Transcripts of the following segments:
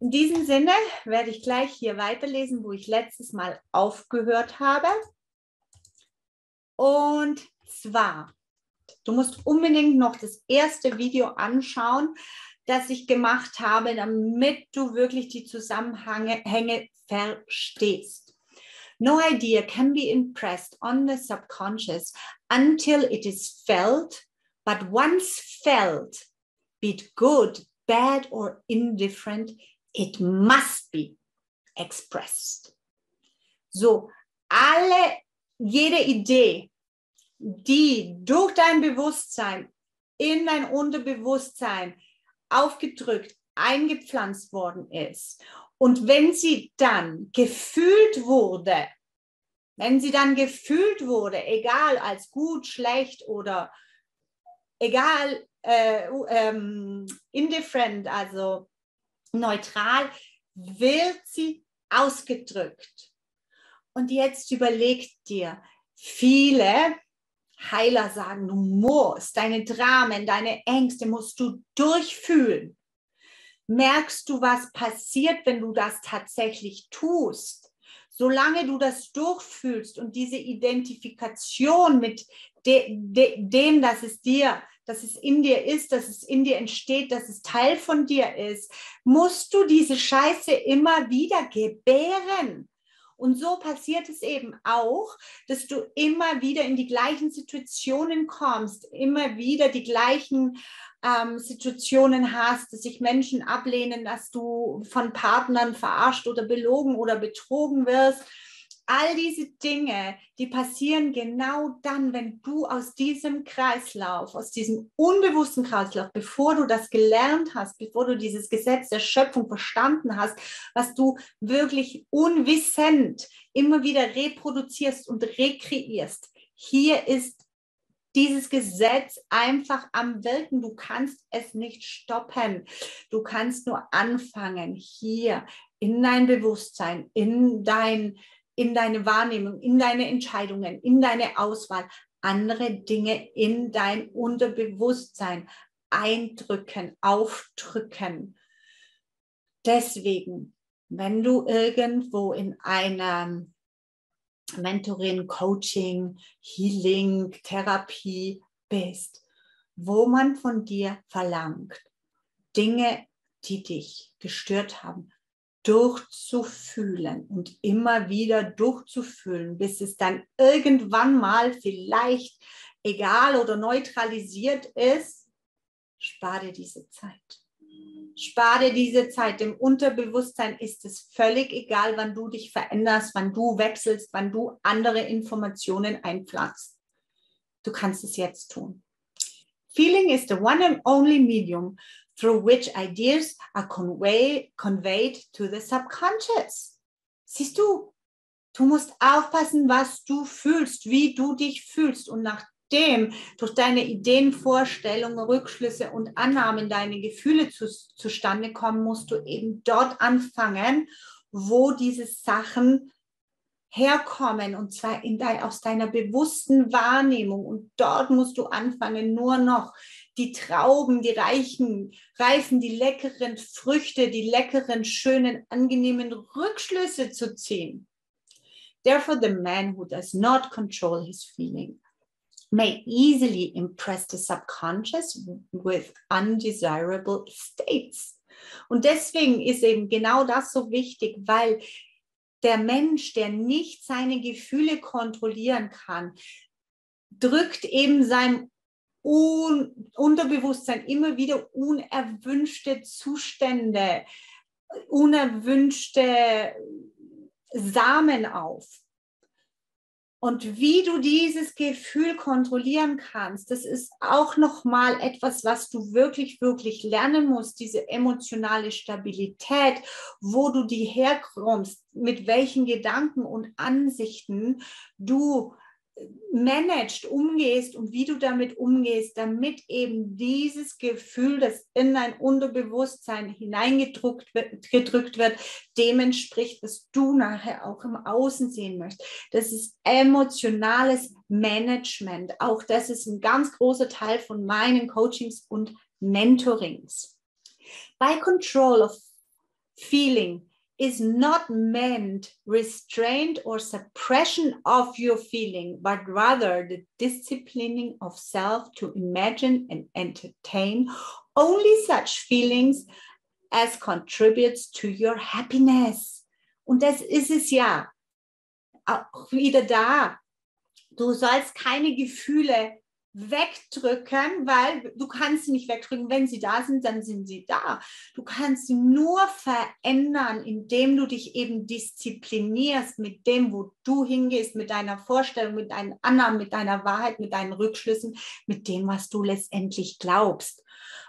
In diesem Sinne werde ich gleich hier weiterlesen, wo ich letztes Mal aufgehört habe. Und zwar, du musst unbedingt noch das erste Video anschauen, das ich gemacht habe, damit du wirklich die Zusammenhänge verstehst. No idea can be impressed on the subconscious until it is felt, but once felt, be it good, bad, or indifferent, it must be expressed. So, alle, jede Idee, die durch dein Bewusstsein in dein Unterbewusstsein aufgedrückt, eingepflanzt worden ist und wenn sie dann gefühlt wurde, wenn sie dann gefühlt wurde, egal als gut, schlecht oder egal, äh, ähm, indifferent, also neutral, wird sie ausgedrückt. Und jetzt überleg dir, viele Heiler sagen, du musst deine Dramen, deine Ängste musst du durchfühlen. Merkst du, was passiert, wenn du das tatsächlich tust? Solange du das durchfühlst und diese Identifikation mit de, de, dem, dass es dir dass es in dir ist, dass es in dir entsteht, dass es Teil von dir ist, musst du diese Scheiße immer wieder gebären. Und so passiert es eben auch, dass du immer wieder in die gleichen Situationen kommst, immer wieder die gleichen ähm, Situationen hast, dass sich Menschen ablehnen, dass du von Partnern verarscht oder belogen oder betrogen wirst all diese Dinge, die passieren genau dann, wenn du aus diesem Kreislauf, aus diesem unbewussten Kreislauf, bevor du das gelernt hast, bevor du dieses Gesetz der Schöpfung verstanden hast, was du wirklich unwissend immer wieder reproduzierst und rekreierst. Hier ist dieses Gesetz einfach am Wirken. Du kannst es nicht stoppen. Du kannst nur anfangen, hier in dein Bewusstsein, in dein in deine Wahrnehmung, in deine Entscheidungen, in deine Auswahl andere Dinge in dein Unterbewusstsein eindrücken, aufdrücken. Deswegen, wenn du irgendwo in einer Mentoring, Coaching, Healing, Therapie bist, wo man von dir verlangt, Dinge, die dich gestört haben, durchzufühlen und immer wieder durchzufühlen, bis es dann irgendwann mal vielleicht egal oder neutralisiert ist, spare diese Zeit. Spare diese Zeit. Im Unterbewusstsein ist es völlig egal, wann du dich veränderst, wann du wechselst, wann du andere Informationen einpflanzt. Du kannst es jetzt tun. Feeling is the one and only medium through which ideas are convey, conveyed to the subconscious. Siehst du, du musst aufpassen, was du fühlst, wie du dich fühlst. Und nachdem durch deine Ideen, Vorstellungen, Rückschlüsse und Annahmen deine Gefühle zu, zustande kommen, musst du eben dort anfangen, wo diese Sachen herkommen. Und zwar in dein, aus deiner bewussten Wahrnehmung. Und dort musst du anfangen, nur noch die Trauben, die reichen, reifen, die leckeren Früchte, die leckeren, schönen, angenehmen Rückschlüsse zu ziehen. Therefore, the man who does not control his feeling may easily impress the subconscious with undesirable states. Und deswegen ist eben genau das so wichtig, weil der Mensch, der nicht seine Gefühle kontrollieren kann, drückt eben seinem Un Unterbewusstsein immer wieder unerwünschte Zustände, unerwünschte Samen auf. Und wie du dieses Gefühl kontrollieren kannst, das ist auch noch mal etwas, was du wirklich wirklich lernen musst, diese emotionale Stabilität, wo du die herkommst, mit welchen Gedanken und Ansichten du managst, umgehst und wie du damit umgehst, damit eben dieses Gefühl, das in dein Unterbewusstsein hineingedrückt wird, gedrückt wird, dem entspricht, was du nachher auch im Außen sehen möchtest. Das ist emotionales Management. Auch das ist ein ganz großer Teil von meinen Coachings und Mentorings. By control of feeling is not meant restraint or suppression of your feeling, but rather the disciplining of self to imagine and entertain only such feelings as contributes to your happiness. Und das ist es ja. Auch wieder da. Du sollst keine Gefühle wegdrücken, weil du kannst sie nicht wegdrücken. Wenn sie da sind, dann sind sie da. Du kannst sie nur verändern, indem du dich eben disziplinierst mit dem, wo du hingehst, mit deiner Vorstellung, mit deinen Annahmen, mit deiner Wahrheit, mit deinen Rückschlüssen, mit dem, was du letztendlich glaubst.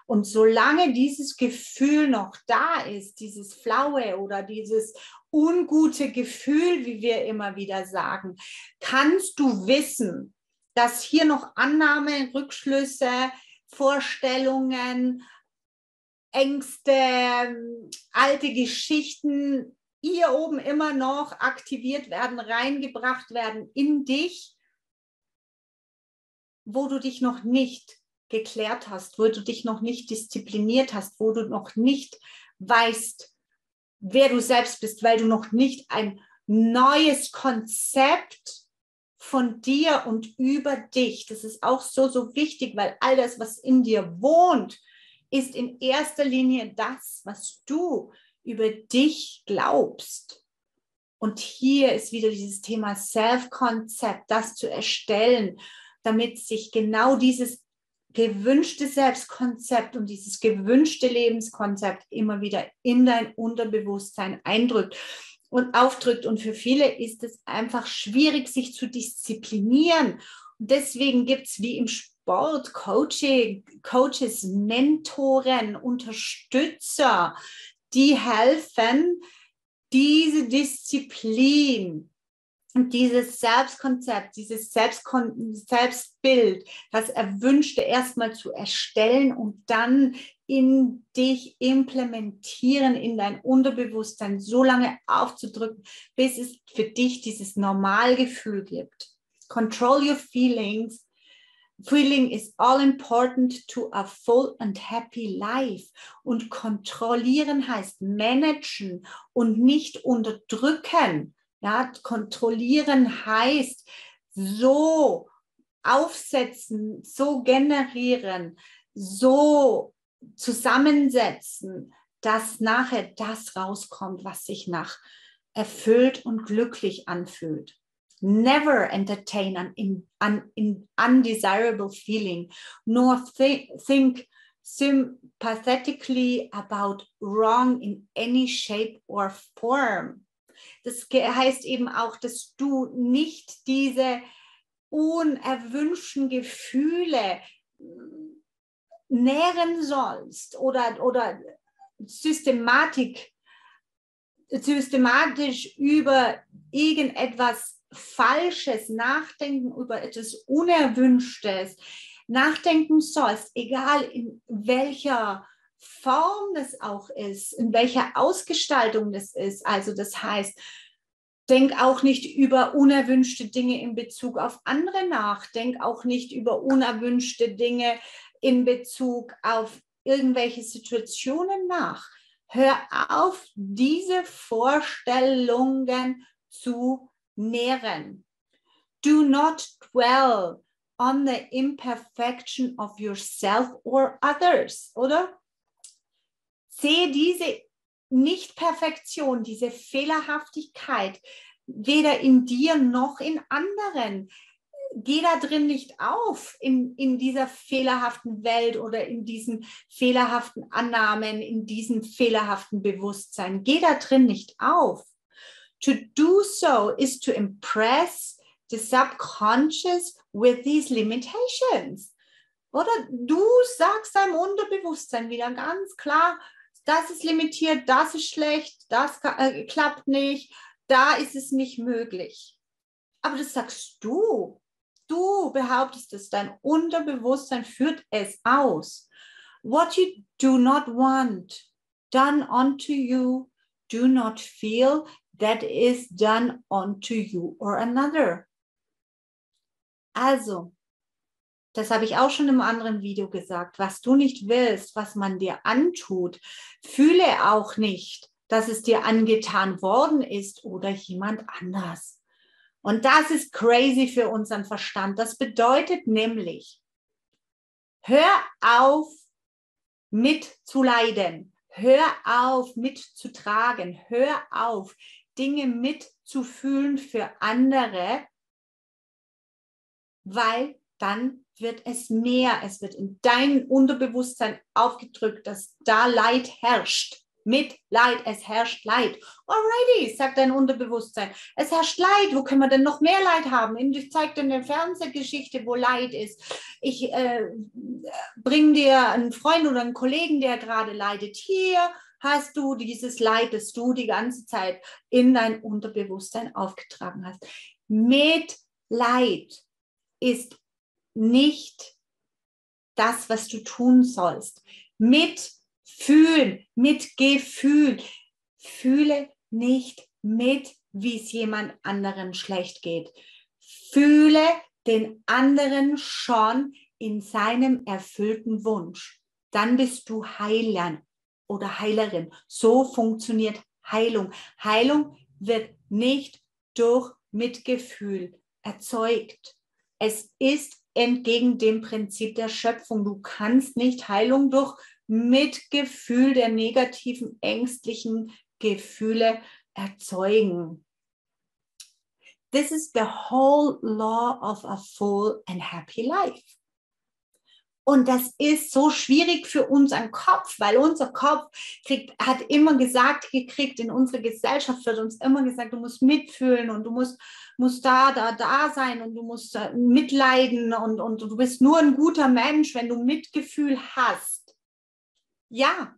Und solange dieses Gefühl noch da ist, dieses Flaue oder dieses ungute Gefühl, wie wir immer wieder sagen, kannst du wissen, dass hier noch Annahmen, Rückschlüsse, Vorstellungen, Ängste, alte Geschichten hier oben immer noch aktiviert werden, reingebracht werden in dich, wo du dich noch nicht geklärt hast, wo du dich noch nicht diszipliniert hast, wo du noch nicht weißt, wer du selbst bist, weil du noch nicht ein neues Konzept von dir und über dich. Das ist auch so, so wichtig, weil all das, was in dir wohnt, ist in erster Linie das, was du über dich glaubst. Und hier ist wieder dieses Thema Self-Konzept, das zu erstellen, damit sich genau dieses gewünschte Selbstkonzept und dieses gewünschte Lebenskonzept immer wieder in dein Unterbewusstsein eindrückt und aufdrückt. Und für viele ist es einfach schwierig, sich zu disziplinieren. Und deswegen gibt es wie im Sport Coaching, Coaches, Mentoren, Unterstützer, die helfen, diese Disziplin und dieses Selbstkonzept, dieses Selbstkon Selbstbild, das Erwünschte erstmal zu erstellen und dann in dich implementieren, in dein Unterbewusstsein so lange aufzudrücken, bis es für dich dieses Normalgefühl gibt. Control your feelings. Feeling is all important to a full and happy life. Und kontrollieren heißt managen und nicht unterdrücken. Ja, kontrollieren heißt so aufsetzen, so generieren, so zusammensetzen, dass nachher das rauskommt, was sich nach erfüllt und glücklich anfühlt. Never entertain an, an in undesirable feeling, nor th think sympathetically about wrong in any shape or form. Das heißt eben auch, dass du nicht diese unerwünschten Gefühle nähren sollst oder, oder Systematik, systematisch über irgendetwas Falsches nachdenken, über etwas Unerwünschtes nachdenken sollst, egal in welcher Form das auch ist, in welcher Ausgestaltung das ist. Also das heißt, denk auch nicht über unerwünschte Dinge in Bezug auf andere nach. Denk auch nicht über unerwünschte Dinge in Bezug auf irgendwelche Situationen nach. Hör auf, diese Vorstellungen zu nähren. Do not dwell on the imperfection of yourself or others, oder? Sehe diese Nicht-Perfektion, diese Fehlerhaftigkeit weder in dir noch in anderen geh da drin nicht auf in, in dieser fehlerhaften Welt oder in diesen fehlerhaften Annahmen, in diesem fehlerhaften Bewusstsein. Geh da drin nicht auf. To do so is to impress the subconscious with these limitations. Oder du sagst deinem Unterbewusstsein wieder ganz klar, das ist limitiert, das ist schlecht, das äh, klappt nicht, da ist es nicht möglich. Aber das sagst du du behauptest es, dein Unterbewusstsein führt es aus. What you do not want done unto you, do not feel that is done unto you or another. Also, das habe ich auch schon im anderen Video gesagt. Was du nicht willst, was man dir antut, fühle auch nicht, dass es dir angetan worden ist oder jemand anders. Und das ist crazy für unseren Verstand. Das bedeutet nämlich, hör auf mitzuleiden, hör auf mitzutragen, hör auf Dinge mitzufühlen für andere, weil dann wird es mehr, es wird in dein Unterbewusstsein aufgedrückt, dass da Leid herrscht. Mit Leid, es herrscht Leid. Alrighty, sagt dein Unterbewusstsein. Es herrscht Leid. Wo können wir denn noch mehr Leid haben? Ich zeige dir eine Fernsehgeschichte, wo Leid ist. Ich äh, bringe dir einen Freund oder einen Kollegen, der gerade leidet. Hier hast du dieses Leid, das du die ganze Zeit in dein Unterbewusstsein aufgetragen hast. Mit Leid ist nicht das, was du tun sollst. Mit Fühlen, mit Gefühl. Fühle nicht mit, wie es jemand anderen schlecht geht. Fühle den anderen schon in seinem erfüllten Wunsch. Dann bist du Heiler oder Heilerin. So funktioniert Heilung. Heilung wird nicht durch Mitgefühl erzeugt. Es ist entgegen dem Prinzip der Schöpfung. Du kannst nicht Heilung durch Mitgefühl der negativen, ängstlichen Gefühle erzeugen. This is the whole law of a full and happy life. Und das ist so schwierig für unseren Kopf, weil unser Kopf kriegt, hat immer gesagt, gekriegt, in unserer Gesellschaft wird uns immer gesagt, du musst mitfühlen und du musst, musst da, da, da sein und du musst äh, mitleiden und, und du bist nur ein guter Mensch, wenn du Mitgefühl hast. Ja,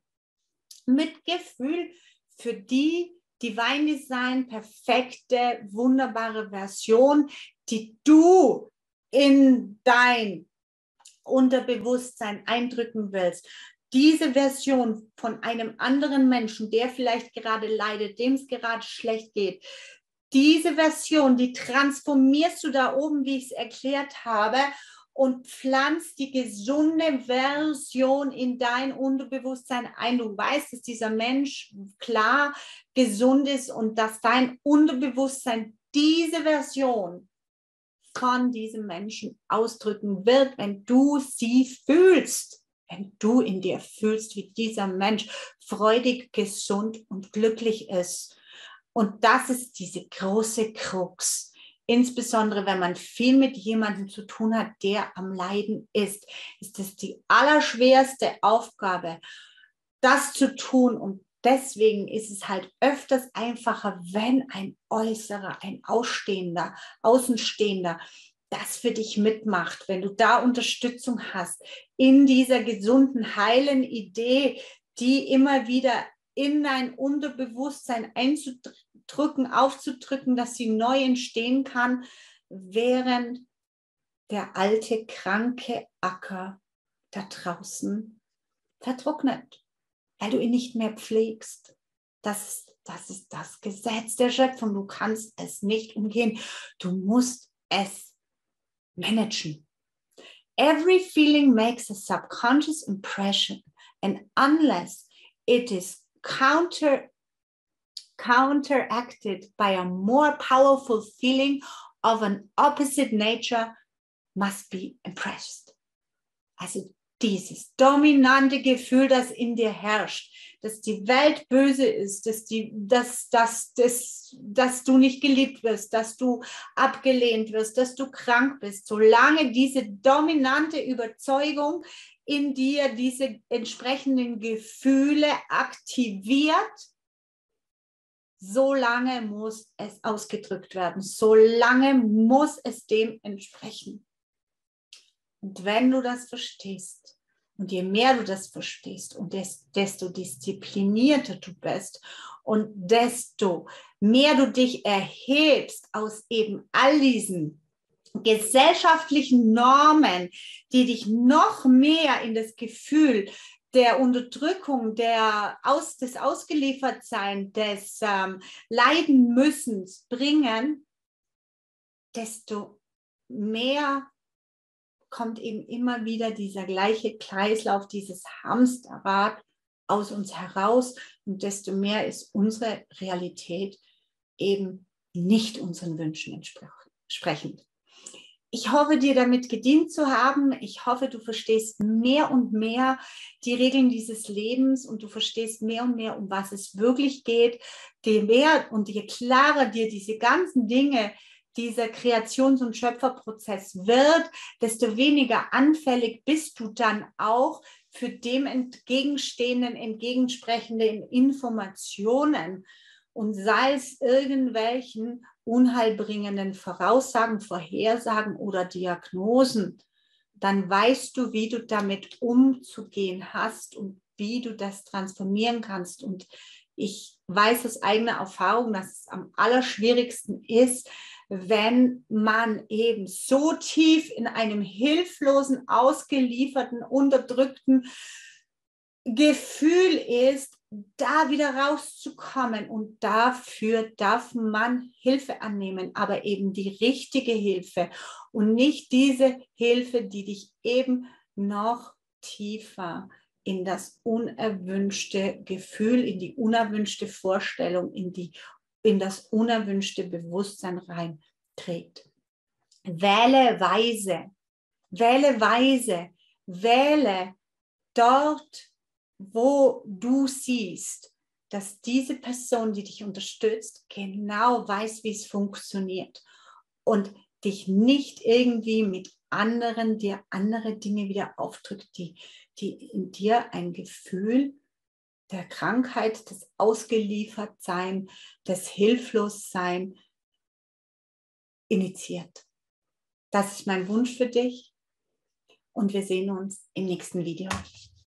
Mitgefühl für die Divine Design, perfekte, wunderbare Version, die du in dein Unterbewusstsein eindrücken willst, diese Version von einem anderen Menschen, der vielleicht gerade leidet, dem es gerade schlecht geht, diese Version, die transformierst du da oben, wie ich es erklärt habe, und pflanzt die gesunde Version in dein Unterbewusstsein ein. Du weißt, dass dieser Mensch klar gesund ist und dass dein Unterbewusstsein diese Version von diesem Menschen ausdrücken wird, wenn du sie fühlst, wenn du in dir fühlst, wie dieser Mensch freudig, gesund und glücklich ist. Und das ist diese große Krux. Insbesondere wenn man viel mit jemandem zu tun hat, der am Leiden ist, ist es die allerschwerste Aufgabe, das zu tun und deswegen ist es halt öfters einfacher, wenn ein Äußerer, ein Ausstehender, Außenstehender das für dich mitmacht, wenn du da Unterstützung hast in dieser gesunden, heilen Idee, die immer wieder in dein Unterbewusstsein einzudrücken, aufzudrücken, dass sie neu entstehen kann, während der alte, kranke Acker da draußen vertrocknet weil du ihn nicht mehr pflegst. Das, das ist das Gesetz der Schöpfung. Du kannst es nicht umgehen. Du musst es managen. Every feeling makes a subconscious impression, and unless it is counter counteracted by a more powerful feeling of an opposite nature, must be impressed. Also dieses dominante Gefühl, das in dir herrscht, dass die Welt böse ist, dass, die, dass, dass, dass, dass du nicht geliebt wirst, dass du abgelehnt wirst, dass du krank bist, solange diese dominante Überzeugung in dir diese entsprechenden Gefühle aktiviert, solange muss es ausgedrückt werden, solange muss es dem entsprechen. Und wenn du das verstehst, und je mehr du das verstehst und desto disziplinierter du bist und desto mehr du dich erhebst aus eben all diesen gesellschaftlichen Normen, die dich noch mehr in das Gefühl der Unterdrückung, der aus, des Ausgeliefertsein, des ähm, Leiden müssens bringen, desto mehr kommt eben immer wieder dieser gleiche Kreislauf, dieses Hamsterrad aus uns heraus, und desto mehr ist unsere Realität eben nicht unseren Wünschen entsprechend. Ich hoffe, dir damit gedient zu haben. Ich hoffe, du verstehst mehr und mehr die Regeln dieses Lebens und du verstehst mehr und mehr, um was es wirklich geht. Je mehr und je klarer dir diese ganzen Dinge, dieser Kreations- und Schöpferprozess wird, desto weniger anfällig bist du dann auch für dem entgegenstehenden, entgegensprechenden Informationen und sei es irgendwelchen unheilbringenden Voraussagen, Vorhersagen oder Diagnosen, dann weißt du, wie du damit umzugehen hast und wie du das transformieren kannst. Und ich weiß aus eigener Erfahrung, dass es am allerschwierigsten ist, wenn man eben so tief in einem hilflosen, ausgelieferten, unterdrückten Gefühl ist, da wieder rauszukommen. Und dafür darf man Hilfe annehmen, aber eben die richtige Hilfe und nicht diese Hilfe, die dich eben noch tiefer in das unerwünschte Gefühl, in die unerwünschte Vorstellung, in, die, in das unerwünschte Bewusstsein reinträgt. Wähle weise, wähle weise, wähle dort, wo du siehst, dass diese Person, die dich unterstützt, genau weiß, wie es funktioniert und dich nicht irgendwie mit anderen, dir andere Dinge wieder aufdrückt, die, die in dir ein Gefühl der Krankheit, des Ausgeliefertsein, des Hilflossein initiiert. Das ist mein Wunsch für dich und wir sehen uns im nächsten Video.